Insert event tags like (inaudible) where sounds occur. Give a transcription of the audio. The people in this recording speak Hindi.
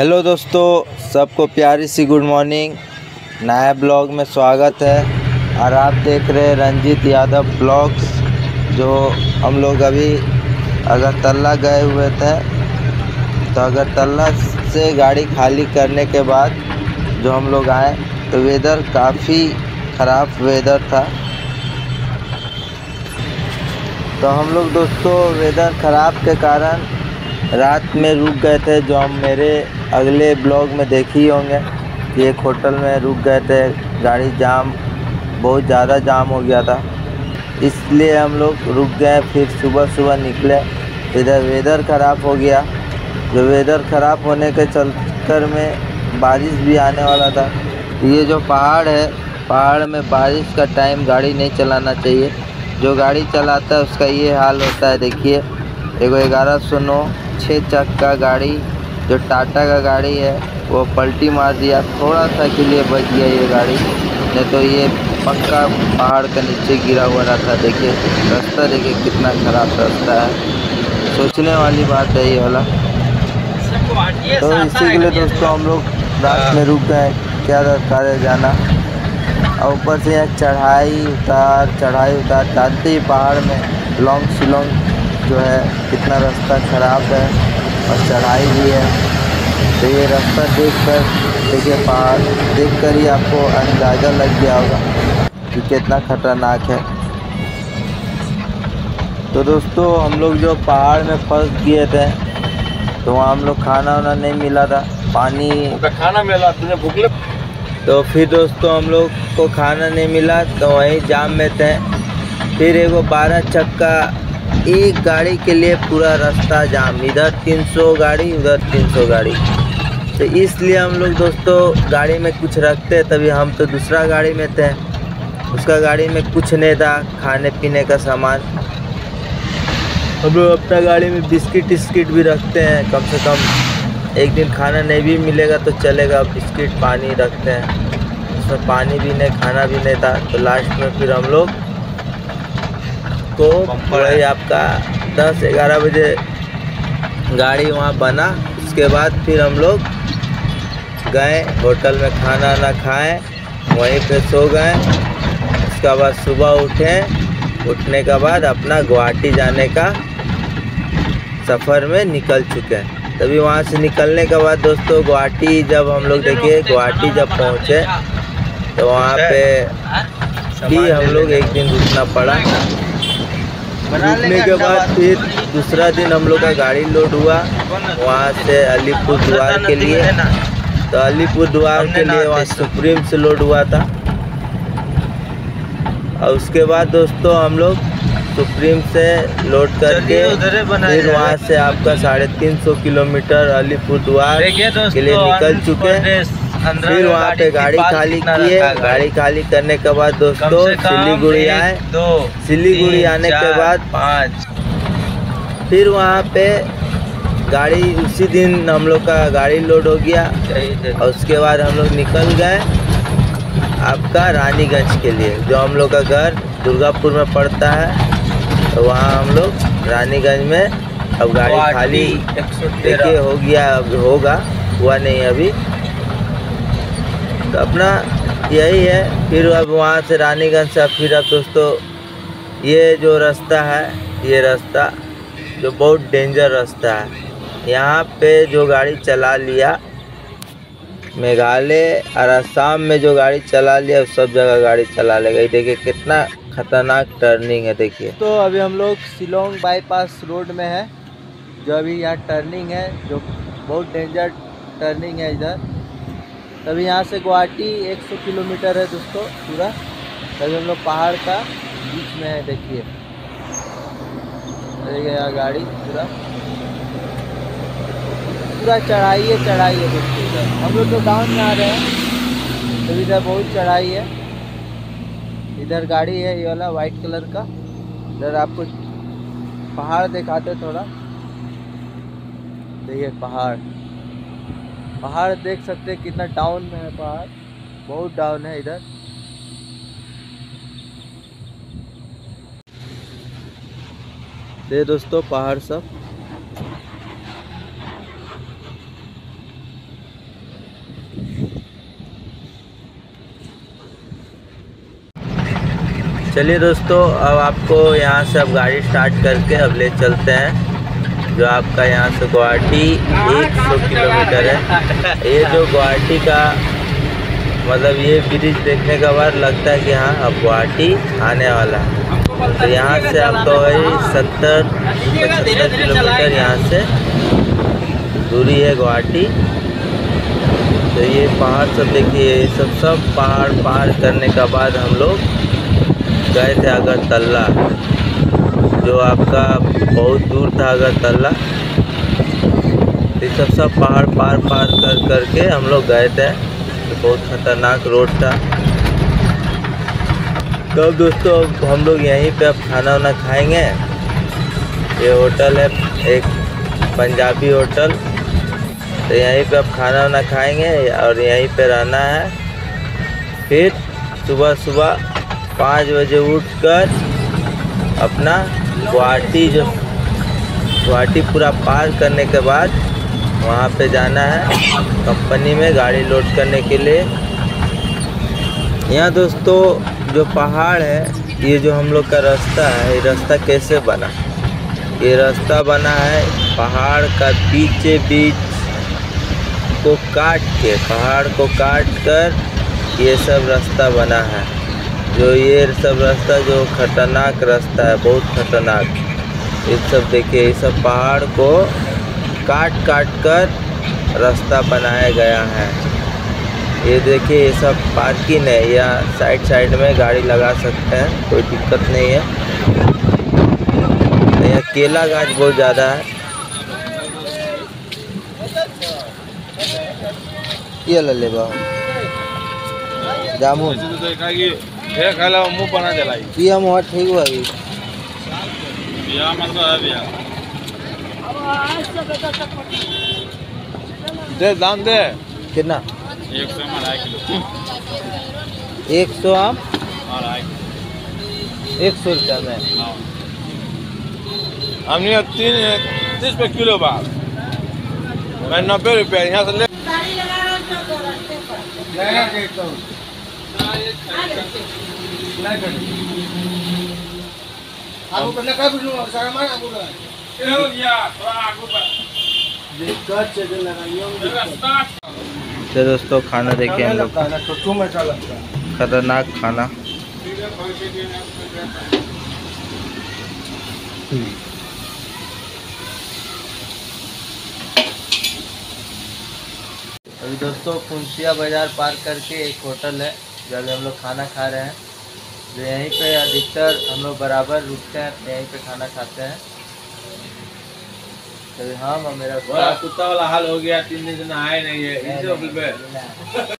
हेलो दोस्तों, सबको प्यारी सी गुड मॉर्निंग। नया ब्लॉग में स्वागत है और आप देख रहे हैं रंजीत यादव ब्लॉग्स, जो हम लोग अभी अगरतला गए हुए थे। तो अगरतला से गाड़ी खाली करने के बाद जो हम लोग आए तो वेदर काफ़ी ख़राब वेदर था। तो हम लोग दोस्तों वेदर ख़राब के कारण रात में रुक गए थे जो हम मेरे अगले ब्लॉग में देखे ही होंगे कि एक होटल में रुक गए थे। गाड़ी जाम, बहुत ज़्यादा जाम हो गया था। इसलिए हम लोग रुक गए, फिर सुबह सुबह निकले। इधर वेदर ख़राब हो गया। जो वेदर ख़राब होने के चक्कर में बारिश भी आने वाला था। ये जो पहाड़ है, पहाड़ में बारिश का टाइम गाड़ी नहीं चलाना चाहिए। जो गाड़ी चलाता है, उसका ये हाल होता है, देखिए। एगो ग्यारह सौ नौ। छः चक्का गाड़ी, जो टाटा का गाड़ी है, वो पलटी मार दिया। थोड़ा सा के लिए बच गया ये गाड़ी। नहीं तो ये पक्का पहाड़ के नीचे गिरा हुआ रहता देखिए। रास्ता देखिए कितना ख़राब रास्ता है। सोचने वाली बात है ये वाला। तो इसी के लिए दोस्तों हम लोग रात में रुक गए। क्या दरकार है जाना। और ऊपर से यहाँ चढ़ाई उतार चढ़ाई उतार जानते ही पहाड़ में लॉन्ग शिलोंग जो है कितना रास्ता ख़राब है और चढ़ाई भी है। तो ये रास्ता देख कर देखिए पहाड़ देख कर ही आपको अंदाज़ा लग गया होगा कि कितना खतरनाक है। तो दोस्तों हम लोग जो पहाड़ में फंस गए थे तो वहाँ हम लोग खाना वाना नहीं मिला था पानी। खाना मिला तुझे भूख लग तो फिर दोस्तों हम लोग को खाना नहीं मिला तो वहीं जाम में थे। फिर एगो बारह चक्का एक गाड़ी के लिए पूरा रास्ता जाम। इधर 300 गाड़ी, उधर 300 गाड़ी। तो इसलिए हम लोग दोस्तों, गाड़ी में कुछ रखते तभी हम तो दूसरा गाड़ी में थे। उसका गाड़ी में कुछ नहीं था, खाने पीने का सामान। हम लोग अपना गाड़ी में बिस्किट टिस्किट भी रखते हैं, कम से कम एक दिन खाना नहीं भी मिलेगा तो चलेगा बिस्किट, पानी रखते हैं। उसमें पानी भी नहीं, खाना भी नहीं था तो लास्ट में फिर हम लोग को वही आपका दस, ग्यारह बजे गाड़ी वहाँ बना। उसके बाद फिर हम लोग गए, होटल में खाना ना खाएँ, वहीं पे सो गए। उसके बाद सुबह उठे। उठने के बाद अपना गुवाहाटी जाने का सफ़र में निकल चुके हैं। तभी वहाँ से निकलने के बाद दोस्तों, गुवाहाटी जब हम लोग देखिए, गुवाहाटी जब पहुँचे तो वहाँ पे भी हम लोग एक दिन रुकना पड़ा। रुकने के बाद फिर दूसरा दिन हम लोग का गाड़ी लोड हुआ। वहाँ से अलीपुर द्वार के लिए। तो अलीपुर द्वार के लिए वहाँ सुप्रीम से लोड हुआ था। और उसके बाद दोस्तों हम लोग सुप्रीम से लोड करके फिर वहाँ से आपका साढ़े तीन सौ किलोमीटर अलीपुर द्वार के लिए निकल चुके हैं। फिर वहाँ पे गाड़ी खाली किए। गाड़ी? खाली करने के बाद दोस्तों सिलीगुड़ी आए। दो सिलीगुड़ी आने के बाद पाँच। फिर वहाँ पे गाड़ी उसी दिन हम लोग का गाड़ी लोड हो गया। और उसके बाद हम लोग निकल गए आपका रानीगंज के लिए जो हम लोग का घर दुर्गापुर में पड़ता है। तो वहाँ हम लोग रानीगंज में अब गाड़ी खाली देखिए हो गया अब होगा हुआ नहीं अभी। तो अपना यही है। फिर अब वहाँ से रानीगंज से अब फिर अब दोस्तों, ये जो रास्ता है, ये रास्ता जो बहुत डेंजर रास्ता है। यहाँ पे जो गाड़ी चला लिया, मेघालय और आसाम में जो गाड़ी चला लिया सब जगह गाड़ी चला ले गई। देखिए कितना खतरनाक टर्निंग है, देखिए। तो अभी हम लोग शिलोंग बाईपास रोड में है। जो अभी यहाँ टर्निंग है, जो बहुत डेंजर टर्निंग है इधर। तभी यहाँ से गुवाहाटी 100 किलोमीटर है दोस्तों, पूरा। तभी हम लोग पहाड़ का बीच में है देखिए यहाँ गाड़ी, पूरा। पूरा चढ़ाई है चढ़ाई है दोस्तों हम लोग तो डाउन में आ रहे हैं तो इधर बहुत चढ़ाई है। इधर गाड़ी है, ये वाला वाइट कलर का। इधर आपको पहाड़ दिखाते थोड़ा। देखिए पहाड़। पहाड़ देख सकते हैं कितना डाउन में है पहाड़ बहुत डाउन है इधर। दे दोस्तों पहाड़ सब। चलिए दोस्तों, अब आपको यहाँ से अब गाड़ी स्टार्ट करके अब ले चलते हैं। जो आपका यहाँ से गुवाहाटी 100 किलोमीटर है। ये जो गुवाहाटी का मतलब ये ब्रिज देखने के बाद लगता है कि हाँ अब गुवाहाटी आने वाला है। तो यहाँ से आपका वही सत्तर, पचहत्तर किलोमीटर यहाँ से दूरी है गुवाहाटी। तो ये पहाड़ सब देखिए, ये सब सब पहाड़ पार करने के बाद हम लोग गए थे अगरतला। जो आपका बहुत दूर था अगरतला, ये सब सब पहाड़ पार पार कर करके हम लोग गए थे। तो बहुत खतरनाक रोड था। तो दोस्तों हम लोग यहीं पे अब खाना वाना खाएँगे। ये होटल है, एक पंजाबी होटल। तो यहीं पे अब खाना वाना खाएँगे और यहीं पे रहना है। फिर सुबह सुबह पाँच बजे उठकर अपना गुवाहाटी जो गुवाहाटी पूरा पार करने के बाद वहाँ पे जाना है कंपनी में गाड़ी लोड करने के लिए। यहाँ दोस्तों, जो पहाड़ है, ये जो हम लोग का रास्ता है, ये रास्ता कैसे बना? ये रास्ता बना है पहाड़ का बीचे बीच को काट के, पहाड़ को काट कर ये सब रास्ता बना है। जो ये सब रास्ता जो खतरनाक रास्ता है, बहुत खतरनाक। ये सब देखिए, ये सब पहाड़ को काट काट कर रास्ता बनाया गया है। ये देखिए, ये सब पार्किंग है, या साइड साइड में गाड़ी लगा सकते हैं, कोई दिक्कत नहीं है। यहाँ केला गाछ बहुत ज़्यादा है। ये ले जामुन। हे खाला मुँह बना जलाई पिया मुँह ठीक भाई बिया मतलब है बिया दे दाम दे कितना एक सौ में अढ़ाई किलो एक सौ आम एक सौ रुपया में हमने तीन तीस पे किलो बात मैं नब्बे रुपया यहाँ से ले तो दोस्तों, खाना देखिए हम लोग। खतरनाक खाना। अभी दोस्तों, कुंसिया बाज़ार पार करके एक होटल है। जब हम लोग खाना खा रहे हैं जो यहीं पे अधिकतर हम लोग बराबर रुकते हैं तो यहीं पे खाना खाते हैं। तो हम और मेरा बड़ा कुत्ता वाला हाल हो गया तीन दिन नहाए नहीं है। (laughs)